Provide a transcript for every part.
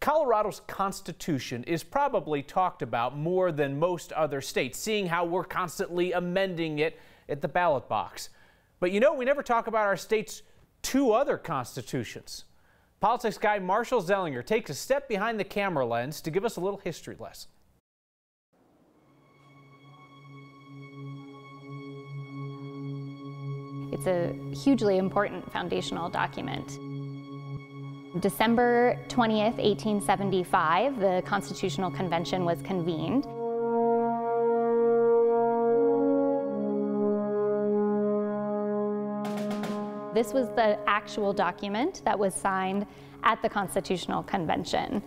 Colorado's Constitution is probably talked about more than most other states, seeing how we're constantly amending it at the ballot box. But you know, we never talk about our state's two other constitutions. Politics guy Marshall Zelinger takes a step behind the camera lens to give us a little history lesson. It's a hugely important foundational document. December 20th, 1875, the Constitutional Convention was convened. This was the actual document that was signed at the Constitutional Convention.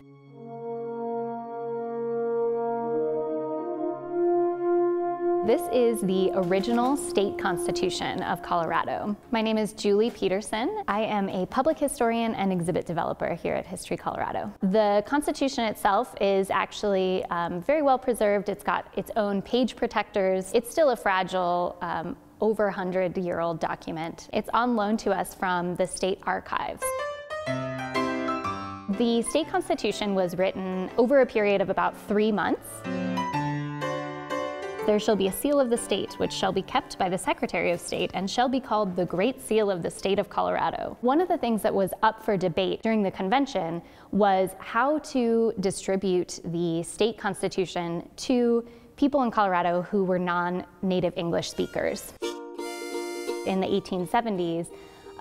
This is the original state constitution of Colorado. My name is Julie Peterson. I am a public historian and exhibit developer here at History Colorado. The constitution itself is actually um, very well preserved. It's got its own page protectors. It's still a fragile, um, over 100 year old document. It's on loan to us from the state archives. The state constitution was written over a period of about three months. There shall be a seal of the state, which shall be kept by the Secretary of State and shall be called the Great Seal of the State of Colorado. One of the things that was up for debate during the convention was how to distribute the state constitution to people in Colorado who were non-native English speakers. In the 1870s,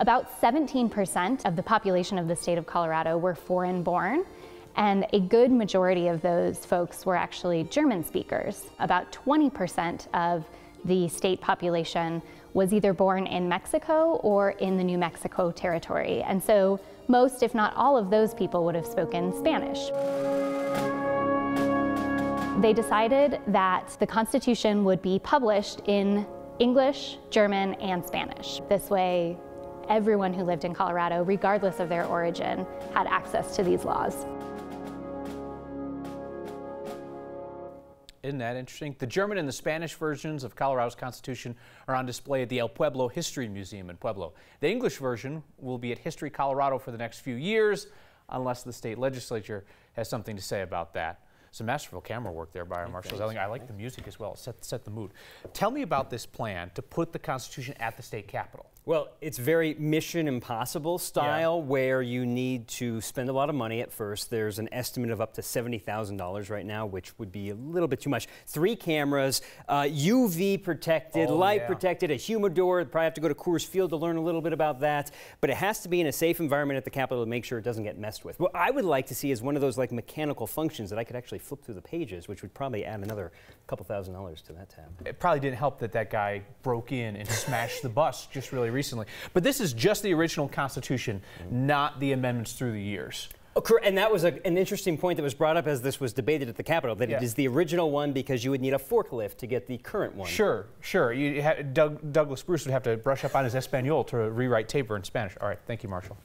about 17% of the population of the state of Colorado were foreign born, and a good majority of those folks were actually German speakers. About 20% of the state population was either born in Mexico or in the New Mexico territory. And so most, if not all of those people would have spoken Spanish. They decided that the Constitution would be published in English, German, and Spanish. This way, everyone who lived in Colorado, regardless of their origin, had access to these laws. Isn't that interesting? The German and the Spanish versions of Colorado's Constitution are on display at the El Pueblo History Museum in Pueblo. The English version will be at History Colorado for the next few years, unless the state legislature has something to say about that. Some masterful camera work there by our Marshall Zelling. I like the music as well. Set, set the mood. Tell me about this plan to put the Constitution at the state capitol. Well, it's very Mission Impossible style yeah. where you need to spend a lot of money at first. There's an estimate of up to $70,000 right now, which would be a little bit too much. Three cameras, uh, UV protected, oh, light yeah. protected, a humidor. Probably have to go to Coors Field to learn a little bit about that. But it has to be in a safe environment at the Capitol to make sure it doesn't get messed with. What I would like to see is one of those like mechanical functions that I could actually flip through the pages, which would probably add another couple thousand dollars to that tab. It probably didn't help that that guy broke in and smashed the bus just really recently. But this is just the original Constitution, not the amendments through the years. Oh, and that was a, an interesting point that was brought up as this was debated at the Capitol, that yeah. it is the original one because you would need a forklift to get the current one. Sure, sure. Doug, Douglas Bruce would have to brush up on his Espanol to rewrite Tabor in Spanish. All right, thank you, Marshall.